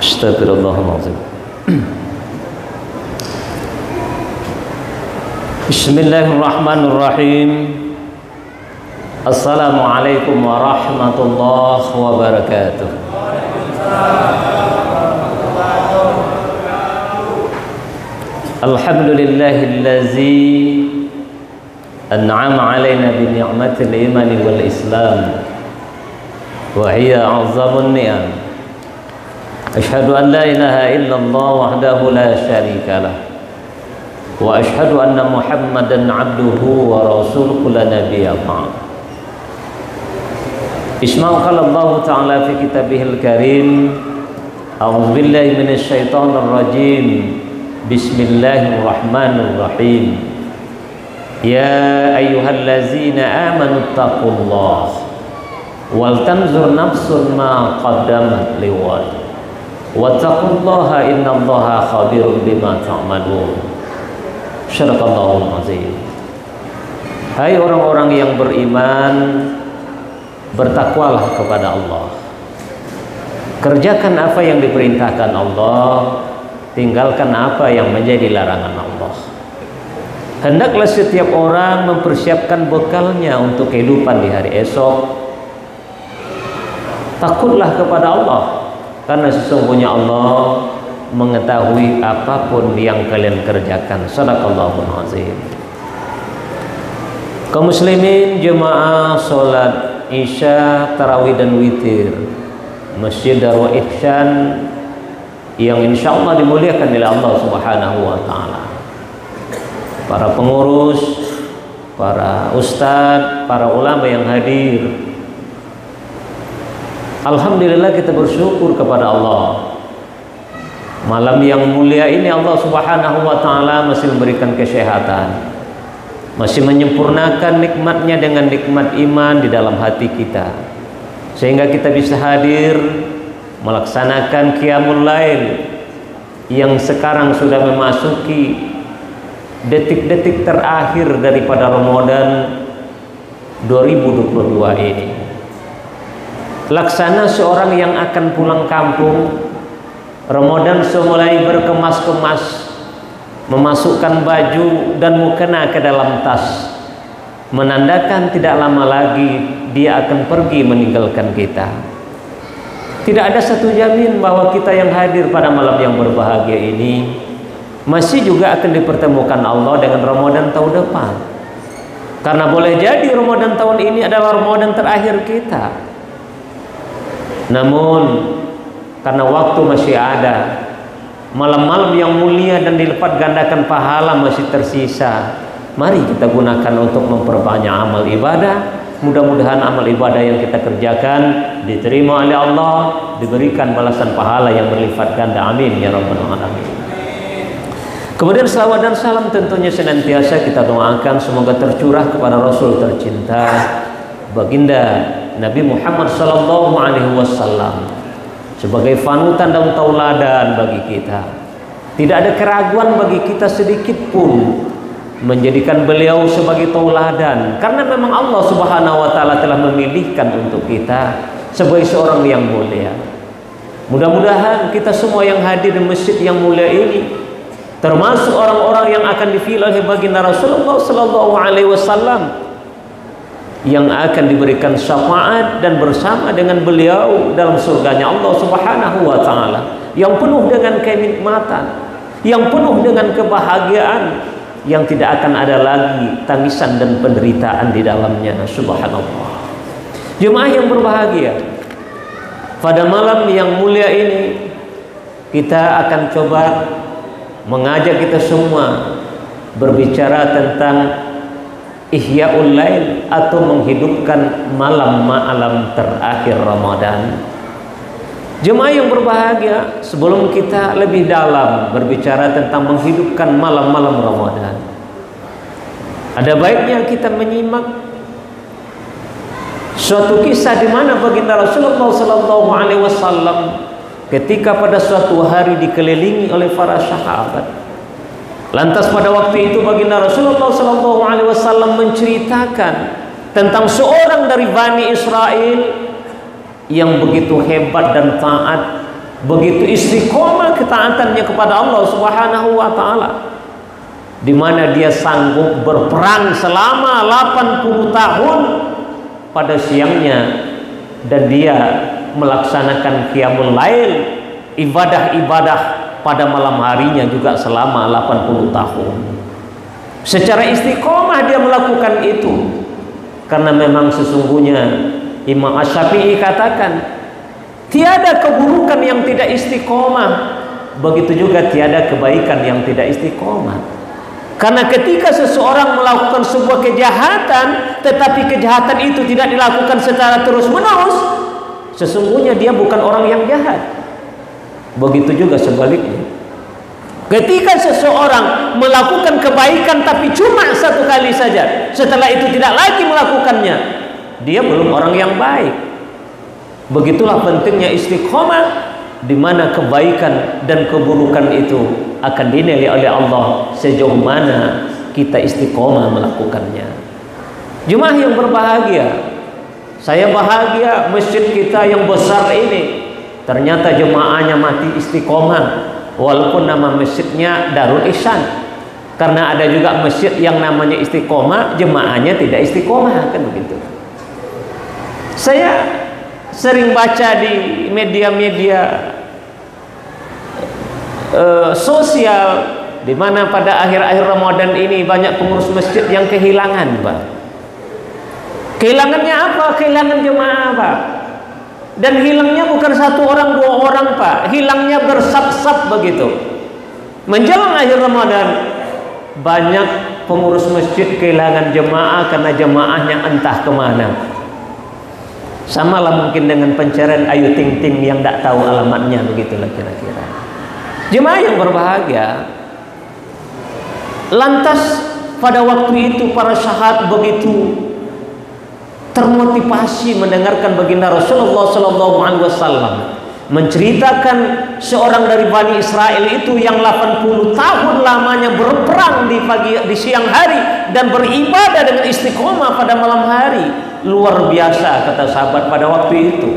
استغفر الله العظيم. بسم الله الرحمن الرحيم. السلام عليكم ورحمة الله وبركاته. الحمد لله الذي أنعم علينا بنعمة الإيمان والإسلام وهي أعظم النعم. Ni'am Ashhadu an la ilaha illallah wahdahu la syarika lah وأشهد أن محمدا عبده ورسوله لا نبي بعد. اسمعوا قال الله تعالى في كتابه الكريم. أعوذ بالله من الشيطان الرجيم. بسم الله الرحمن الرحيم. يا أيها الذين آمنوا اتقوا الله ولتنظر نفس ما قدمت لغد واتقوا الله إن الله خبير بما تعملون Syarakallahu azim. Hai orang-orang yang beriman, bertakwalah kepada Allah. Kerjakan apa yang diperintahkan Allah, tinggalkan apa yang menjadi larangan Allah. Hendaklah setiap orang mempersiapkan bekalnya untuk kehidupan di hari esok. Takutlah kepada Allah, karena sesungguhnya Allah mengetahui apa pun yang kalian kerjakan. Sadaqallahu azim. Kaum muslimin jemaah salat isya tarawih dan witir masjid darul ihsan yang insyaallah dimuliakan oleh Allah Subhanahu wa taala. Para pengurus para ustadz para ulama yang hadir Alhamdulillah kita bersyukur kepada Allah Malam yang mulia ini Allah Subhanahu wa taala masih memberikan kesehatan. Masih menyempurnakan nikmatnya dengan nikmat iman di dalam hati kita. Sehingga kita bisa hadir melaksanakan qiyamul lail yang sekarang sudah memasuki detik-detik terakhir daripada Ramadan 2022 ini. Laksana seorang yang akan pulang kampung. Ramadan semulai berkemas-kemas memasukkan baju dan mukena ke dalam tas. Menandakan tidak lama lagi dia akan pergi meninggalkan kita. Tidak ada satu jamin bahwa kita yang hadir pada malam yang berbahagia ini masih juga akan dipertemukan Allah dengan Ramadan tahun depan. Karena boleh jadi Ramadan tahun ini adalah Ramadan terakhir kita namun karena waktu masih ada malam-malam yang mulia dan dilipat gandakan pahala masih tersisa mari kita gunakan untuk memperbanyak amal ibadah. Mudah-mudahan amal ibadah yang kita kerjakan diterima oleh Allah diberikan balasan pahala yang berlipat ganda. Amin ya rabbal alamin. Kemudian salawat dan salam tentunya senantiasa kita doakan. Semoga tercurah kepada Rasul tercinta baginda Nabi Muhammad sallallahu alaihi wasallam sebagai panutan dan tauladan bagi kita. Tidak ada keraguan bagi kita sedikit pun menjadikan beliau sebagai tauladan karena memang Allah Subhanahu wa taala telah memilihkan untuk kita sebagai seorang yang mulia. Mudah-mudahan kita semua yang hadir di masjid yang mulia ini termasuk orang-orang yang akan dipilih oleh baginda Rasulullah sallallahu alaihi wasallam yang akan diberikan syafaat dan bersama dengan beliau dalam surganya Allah Subhanahu wa taala yang penuh dengan kenikmatan yang penuh dengan kebahagiaan yang tidak akan ada lagi tangisan dan penderitaan di dalamnya. Subhanallah. Jemaah yang berbahagia pada malam yang mulia ini kita akan coba mengajak kita semua berbicara tentang Ihya'ul Lail atau menghidupkan malam-malam terakhir Ramadan. Jemaah yang berbahagia, sebelum kita lebih dalam berbicara tentang menghidupkan malam-malam Ramadan. Ada baiknya kita menyimak suatu kisah di mana baginda Rasulullah sallallahu alaihi wasallam ketika pada suatu hari dikelilingi oleh para sahabat Lantas pada waktu itu baginda Rasulullah Sallallahu Alaihi Wasallam menceritakan tentang seorang dari Bani Israel yang begitu hebat dan taat begitu istiqomah ketaatannya kepada Allah Subhanahu wa taala di mana dia sanggup berperang selama 80 tahun pada siangnya dan dia melaksanakan qiyamul lail ibadah-ibadah pada malam harinya juga selama 80 tahun secara istiqomah dia melakukan itu karena memang sesungguhnya Imam Asy-Syafi'i katakan Tiada keburukan yang tidak istiqomah. Begitu juga tiada kebaikan yang tidak istiqomah. Karena ketika seseorang melakukan sebuah kejahatan, tetapi kejahatan itu tidak dilakukan secara terus-menerus, sesungguhnya dia bukan orang yang jahat. Begitu juga sebaliknya. Ketika seseorang melakukan kebaikan tapi cuma satu kali saja, setelah itu tidak lagi melakukannya, dia belum orang yang baik. Begitulah pentingnya istiqomah di mana kebaikan dan keburukan itu akan dinilai oleh Allah sejauh mana kita istiqomah melakukannya. Jemaah yang berbahagia, saya bahagia masjid kita yang besar ini ternyata jemaahnya mati istiqomah walaupun nama masjidnya Darul Ihsan. Karena ada juga masjid yang namanya istiqomah, jemaahnya tidak istiqomah kan begitu. Saya sering baca di media-media uh, sosial di mana pada akhir-akhir Ramadan ini banyak pengurus masjid yang kehilangan, Pak. Kehilangannya apa? Kehilangan jemaah, Pak. Dan hilangnya bukan satu orang, dua orang, Pak. Hilangnya bersap-sap begitu. Menjelang akhir Ramadan, banyak pengurus masjid kehilangan jemaah karena jemaahnya entah ke mana. Sama lah mungkin dengan pencarian Ayu Ting Ting yang tidak tahu alamatnya begitulah kira-kira. Jemaah yang berbahagia. Lantas pada waktu itu para sahabat begitu termotivasi mendengarkan baginda Rasulullah Sallallahu Alaihi Wasallam menceritakan seorang dari Bani Israel itu yang 80 tahun lamanya berperang di pagi di siang hari dan beribadah dengan istiqomah pada malam hari. Luar biasa kata sahabat pada waktu itu.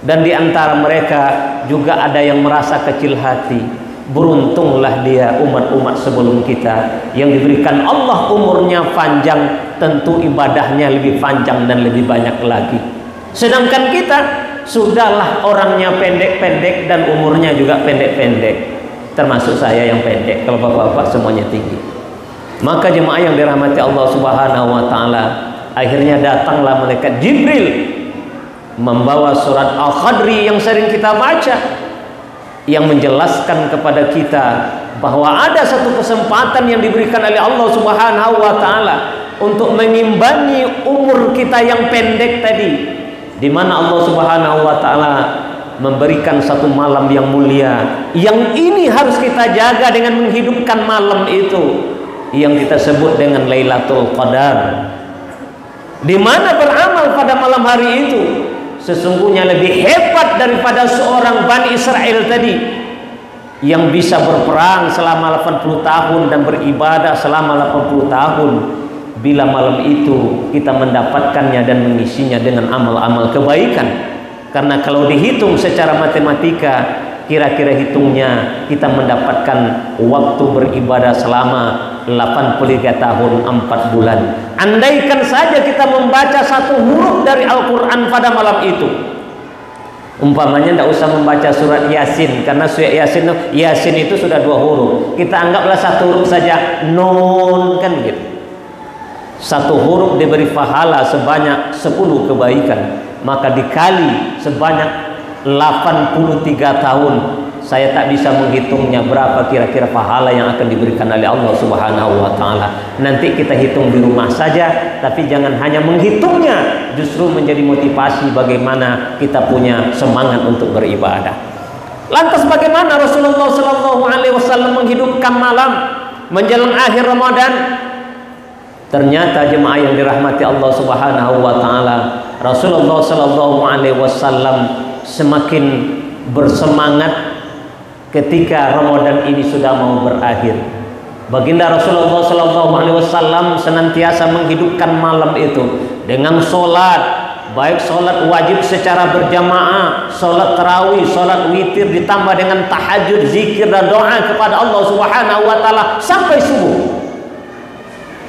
Dan di antara mereka juga ada yang merasa kecil hati beruntunglah dia umat-umat sebelum kita yang diberikan Allah umurnya panjang tentu ibadahnya lebih panjang dan lebih banyak lagi. Sedangkan kita sudahlah orangnya pendek-pendek dan umurnya juga pendek-pendek. Termasuk saya yang pendek kalau bapak-bapak semuanya tinggi. Maka jemaah yang dirahmati Allah subhanahu wa ta'ala akhirnya datanglah malaikat Jibril membawa surat Al-Khadri yang sering kita baca yang menjelaskan kepada kita bahwa ada satu kesempatan yang diberikan oleh Allah Subhanahu wa taala untuk mengimbangi umur kita yang pendek tadi di mana Allah Subhanahu wa taala memberikan satu malam yang mulia yang ini harus kita jaga dengan menghidupkan malam itu yang kita sebut dengan Lailatul Qadar di mana beramal pada malam hari itu sesungguhnya lebih hebat daripada seorang Bani Israel tadi yang bisa berperang selama 80 tahun dan beribadah selama 80 tahun. Bila malam itu kita mendapatkannya dan mengisinya dengan amal-amal kebaikan. Karena kalau dihitung secara matematika kira-kira hitungnya kita mendapatkan waktu beribadah selama 83 tahun 4 bulan. Andaikan saja kita membaca satu huruf dari Al-Quran pada malam itu. Umpamanya tidak usah membaca surat Yasin karena surat Yasin Yasin itu sudah dua huruf. Kita anggaplah satu huruf saja non kan gitu. Satu huruf diberi pahala sebanyak 10 kebaikan. Maka dikali sebanyak 83 tahun saya tak bisa menghitungnya berapa kira-kira pahala yang akan diberikan oleh Allah Subhanahu wa taala. Nanti kita hitung di rumah saja, tapi jangan hanya menghitungnya, justru menjadi motivasi bagaimana kita punya semangat untuk beribadah. Lantas bagaimana Rasulullah sallallahu alaihi wasallam menghidupkan malam menjelang akhir Ramadan Ternyata jemaah yang dirahmati Allah Subhanahu wa taala, Rasulullah sallallahu alaihi wasallam semakin bersemangat ketika Ramadan ini sudah mau berakhir. Baginda Rasulullah sallallahu alaihi wasallam senantiasa menghidupkan malam itu dengan solat, baik sholat wajib secara berjamaah, sholat tarawih, sholat witir ditambah dengan tahajud, zikir dan doa kepada Allah Subhanahu wa taala sampai subuh.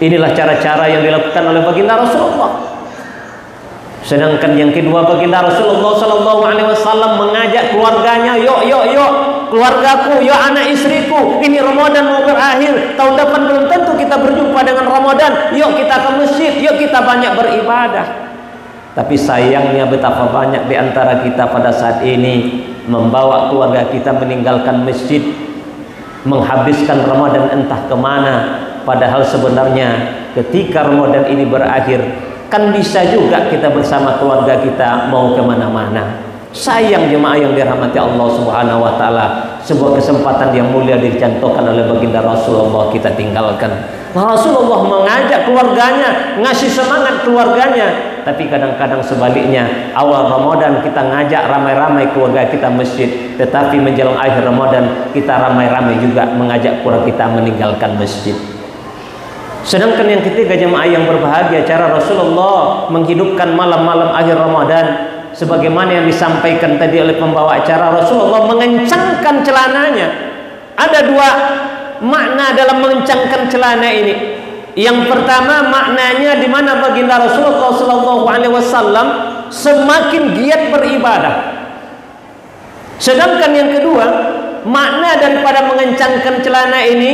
Inilah cara-cara yang dilakukan oleh baginda Rasulullah. Sedangkan yang kedua baginda Rasulullah Sallallahu Alaihi Wasallam mengajak keluarganya, yuk yuk yuk keluargaku, yuk anak istriku, ini Ramadan mau berakhir, tahun depan belum tentu kita berjumpa dengan Ramadan, yuk kita ke masjid, yuk kita banyak beribadah. Tapi sayangnya betapa banyak di antara kita pada saat ini membawa keluarga kita meninggalkan masjid, menghabiskan Ramadan entah ke mana, padahal sebenarnya ketika Ramadan ini berakhir kan bisa juga kita bersama keluarga kita mau ke mana-mana sayang jemaah yang dirahmati Allah subhanahu wa ta'ala sebuah kesempatan yang mulia dicontohkan oleh baginda Rasulullah kita tinggalkan. Rasulullah mengajak keluarganya ngasih semangat keluarganya. Tapi kadang-kadang sebaliknya awal Ramadan kita ngajak ramai-ramai keluarga kita masjid. Tetapi menjelang akhir Ramadan kita ramai-ramai juga mengajak keluarga kita meninggalkan masjid. Sedangkan yang ketiga jemaah yang berbahagia cara Rasulullah menghidupkan malam-malam akhir Ramadan sebagaimana yang disampaikan tadi oleh pembawa acara Rasulullah mengencangkan celananya. Ada dua makna dalam mengencangkan celana ini. Yang pertama maknanya di mana baginda Rasulullah Shallallahu Alaihi Wasallam semakin giat beribadah. Sedangkan yang kedua makna daripada mengencangkan celana ini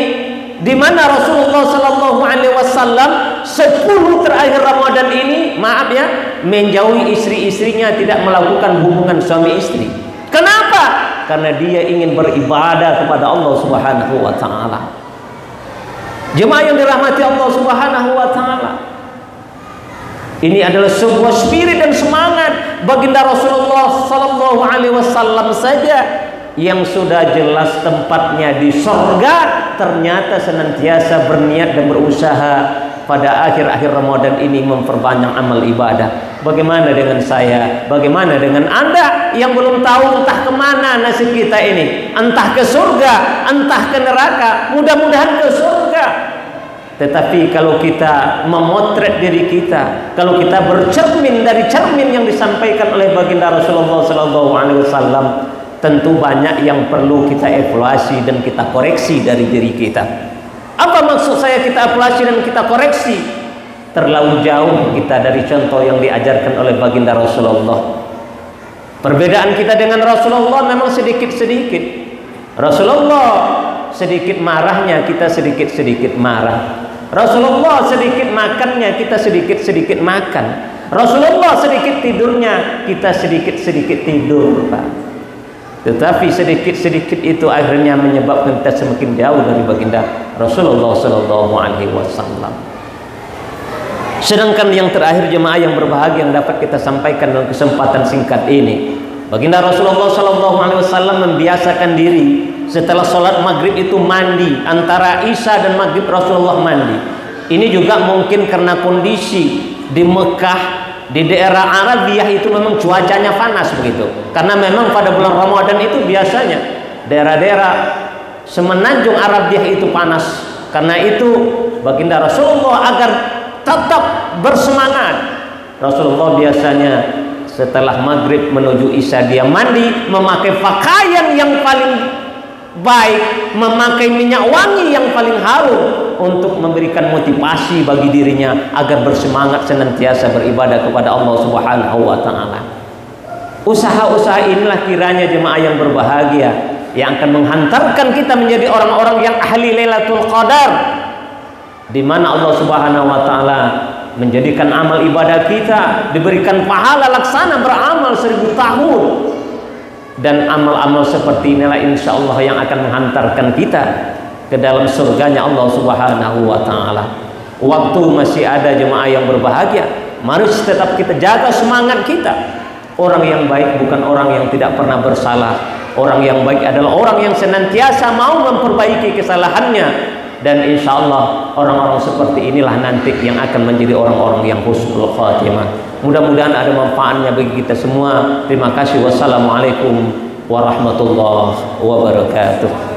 di mana Rasulullah Sallallahu Alaihi Wasallam sepuluh terakhir Ramadan ini, maaf ya, menjauhi istri-istrinya tidak melakukan hubungan suami istri. Kenapa? Karena dia ingin beribadah kepada Allah Subhanahu Wa Taala. Jemaah yang dirahmati Allah Subhanahu Wa Taala. Ini adalah sebuah spirit dan semangat baginda Rasulullah Sallallahu Alaihi Wasallam saja yang sudah jelas tempatnya di sorga ternyata senantiasa berniat dan berusaha pada akhir-akhir Ramadan ini memperbanyak amal ibadah. Bagaimana dengan saya? Bagaimana dengan anda yang belum tahu entah ke mana nasib kita ini? Entah ke surga entah ke neraka mudah-mudahan ke surga. Tetapi kalau kita memotret diri kita, kalau kita bercermin dari cermin yang disampaikan oleh baginda Rasulullah Wasallam, tentu banyak yang perlu kita evaluasi dan kita koreksi dari diri kita. Apa maksud saya kita evaluasi dan kita koreksi? Terlalu jauh kita dari contoh yang diajarkan oleh baginda Rasulullah. Perbedaan kita dengan Rasulullah memang sedikit-sedikit. Rasulullah sedikit marahnya, kita sedikit-sedikit marah. Rasulullah sedikit makannya, kita sedikit-sedikit makan. Rasulullah sedikit tidurnya, kita sedikit-sedikit tidur, Pak. Tetapi sedikit-sedikit itu akhirnya menyebabkan kita semakin jauh dari baginda Rasulullah Sallallahu Alaihi Wasallam. Sedangkan yang terakhir jemaah yang berbahagia yang dapat kita sampaikan dalam kesempatan singkat ini, baginda Rasulullah Sallallahu Alaihi Wasallam membiasakan diri setelah sholat maghrib itu mandi antara isya dan maghrib Rasulullah mandi. Ini juga mungkin karena kondisi di Mekah di daerah Arabiah itu memang cuacanya panas begitu. Karena memang pada bulan Ramadan itu biasanya daerah-daerah semenanjung Arabiah itu panas. Karena itu baginda Rasulullah agar tetap bersemangat. Rasulullah biasanya setelah maghrib menuju isya dia mandi memakai pakaian yang paling baik memakai minyak wangi yang paling harum untuk memberikan motivasi bagi dirinya agar bersemangat senantiasa beribadah kepada Allah Subhanahu wa taala. Usaha-usaha inilah kiranya jemaah yang berbahagia yang akan menghantarkan kita menjadi orang-orang yang ahli Lailatul Qadar di mana Allah Subhanahu wa taala menjadikan amal ibadah kita diberikan pahala laksana beramal seribu tahun dan amal-amal seperti inilah insya Allah yang akan menghantarkan kita ke dalam surganya Allah subhanahu wa ta'ala. Waktu masih ada jemaah yang berbahagia mari tetap kita jaga semangat kita. Orang yang baik bukan orang yang tidak pernah bersalah. Orang yang baik adalah orang yang senantiasa mau memperbaiki kesalahannya. Dan insya Allah orang-orang seperti inilah nanti yang akan menjadi orang-orang yang husnul khatimah Mudah-mudahan ada manfaatnya bagi kita semua. Terima kasih. Wassalamualaikum warahmatullahi wabarakatuh.